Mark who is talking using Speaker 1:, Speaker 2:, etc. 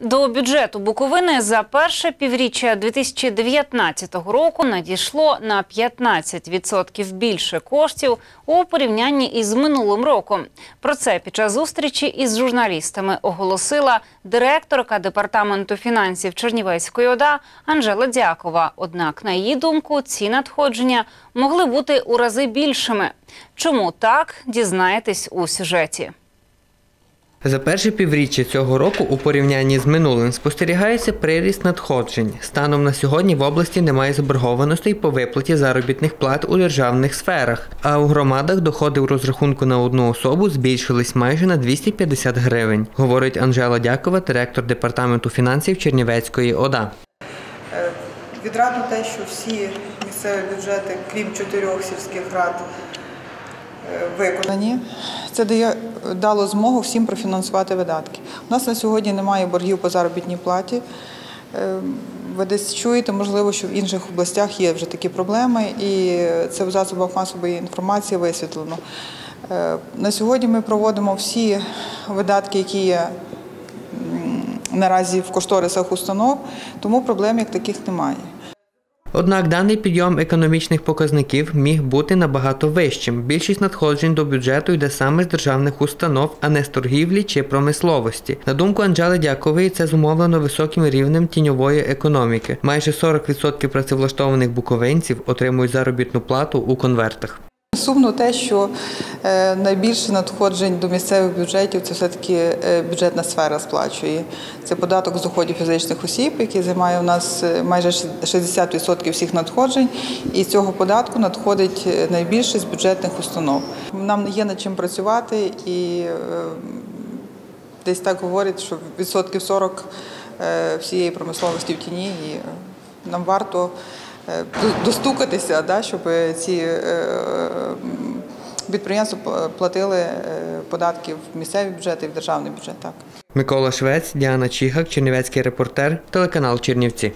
Speaker 1: До бюджету Буковини за перше півріччя 2019 року надійшло на 15% більше коштів у порівнянні із минулим роком. Про це під час зустрічі із журналістами оголосила директорка департаменту фінансів Чернівецької ОДА Анжела Дякова. Однак, на її думку, ці надходження могли бути у рази більшими. Чому так дізнаєтесь у сюжеті?
Speaker 2: За перше півріччя цього року у порівнянні з минулим спостерігається приріст надходжень. Станом на сьогодні в області немає заборгованостей по виплаті заробітних плат у державних сферах, а у громадах доходи в розрахунку на одну особу збільшились майже на 250 гривень, говорить Анжела Дякова, директор департаменту фінансів Чернівецької ОДА.
Speaker 3: Е, Відрадно те, що всі місцеві бюджети, крім чотирьох сільських рад, виконані. Це дало змогу всім профінансувати видатки. У нас на сьогодні немає боргів по заробітній платі. Е, Ви десь чуєте, можливо, що в інших областях є вже такі проблеми, і це в засобах масової інформації висвітлено. Е, На сьогодні ми проводимо всі видатки, які є наразі в кошторисах установ, тому проблем як таких немає.
Speaker 2: Однак даний підйом економічних показників міг бути набагато вищим. Більшість надходжень до бюджету йде саме з державних установ, а не з торгівлі чи промисловості. На думку Анжели Дякової, це зумовлено високим рівнем тіньової економіки. Майже 40% працевлаштованих буковинців отримують заробітну плату у конвертах.
Speaker 3: Сумно те, що е, найбільше надходжень до місцевих бюджетів це все-таки е, бюджетна сфера сплачує. Це податок з доходів фізичних осіб, який займає у нас е, майже 60% всіх надходжень, і з цього податку надходить найбільше з бюджетних установ. Нам є над чим працювати, і десь так говорять, що відсотків 40 е, всієї промисловості в тіні, і нам варто достукатися, да, щоб ці е, підприємства платили е, податки в місцеві бюджети і в державний бюджет. Так.
Speaker 2: Микола Швець, Діана Чігак, Чернівецький репортер, телеканал Чернівці.